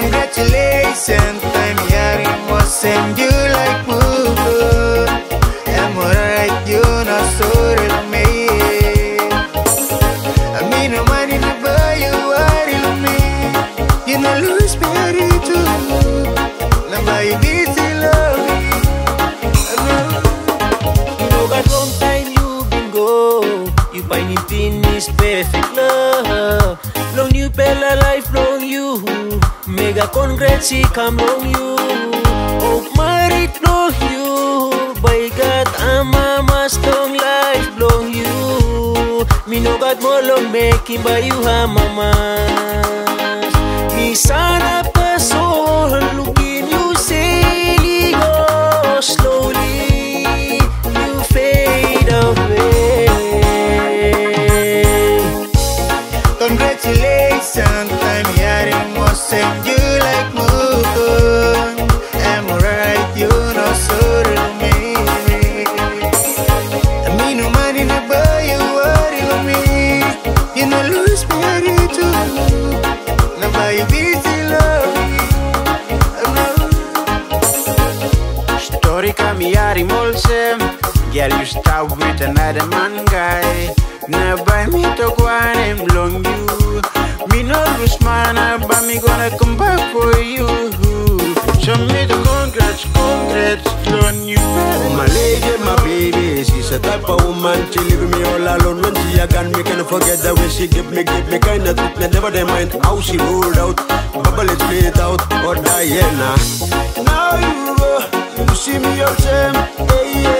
Congratulations, I'm was you like move I'm alright, you know, so real me. I mean, no money to buy you, what me. You know, lose me, too Nobody beats you, love. You know, long time you been go You find it in this perfect love. Long you bella life long you. Mega congrats come long you. Oh married long you. By God I'm a must long life long you. Me no got more long making by you ha mama Me sana like Mugo. Girl you stop with another man guy Now by me to go and long you Me no lose man but me gonna come back for you Show me the congrats, congrats on you oh, My lady, my baby, she's a type of woman. She leave me all alone when she a gone. Me can't forget the way she give me, give me kind of treatment. Never they mind how she rolled out. Bubble it, play out, or Diana. Now you go, you see me all same. Hey, hey,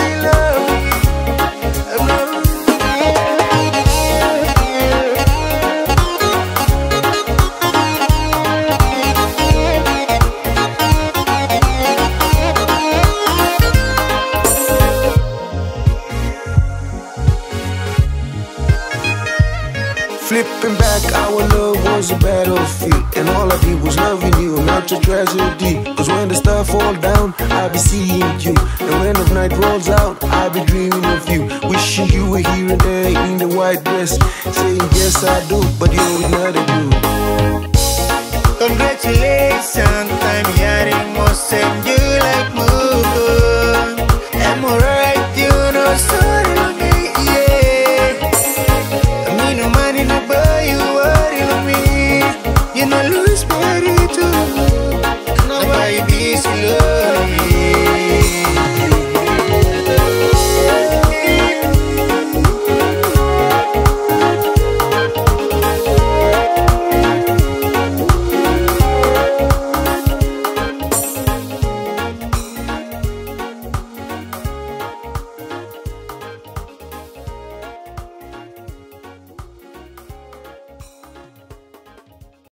Flipping back, our love was a battlefield. And all I did was loving you, not your tragedy. Cause when the stuff fall down, I'll be seeing you. And when the night rolls out, I'll be dreaming of you. Wishing you were here and there in the white dress. Saying yes, I do, but you're not a you.